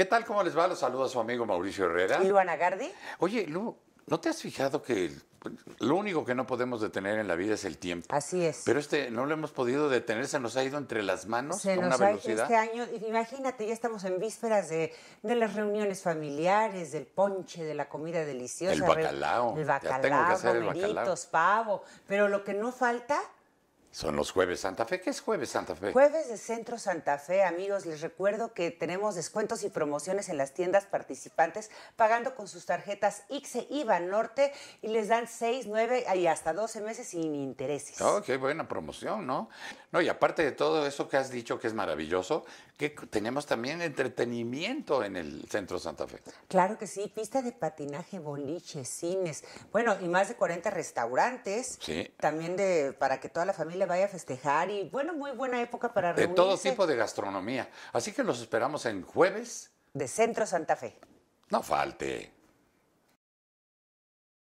¿Qué tal? ¿Cómo les va? Los saluda su amigo Mauricio Herrera. ¿Y Luana Gardi? Oye, Lu, ¿no te has fijado que lo único que no podemos detener en la vida es el tiempo? Así es. Pero este no lo hemos podido detener, se nos ha ido entre las manos Se a una nos ha- velocidad. este año, imagínate, ya estamos en vísperas de, de las reuniones familiares, del ponche, de la comida deliciosa. El bacalao. El Ya tengo que bacalao, hacer el bacalao. romeritos, pavo. Pero lo que no falta, Son los jueves Santa Fe. ¿Qué es jueves Santa Fe? jueves de Centro Santa Fe, amigos, les recuerdo que tenemos descuentos y promociones en las tiendas participantes pagando con sus tarjetas IXE IVA Norte y les dan 6, 9 y hasta 12 meses sin intereses. Oh, qué buena promoción, ¿no? No, y aparte de todo eso que has dicho que es maravilloso, que tenemos también entretenimiento en el Centro Santa Fe. Claro que sí, pista de patinaje, boliches, cines, bueno, y más de 40 restaurantes. Sí. También de para que toda la familia vaya a festejar y bueno, muy buena época para De reunirse. todo tipo de gastronomía. Así que los esperamos en jueves. de Centro Santa Fe. No falte.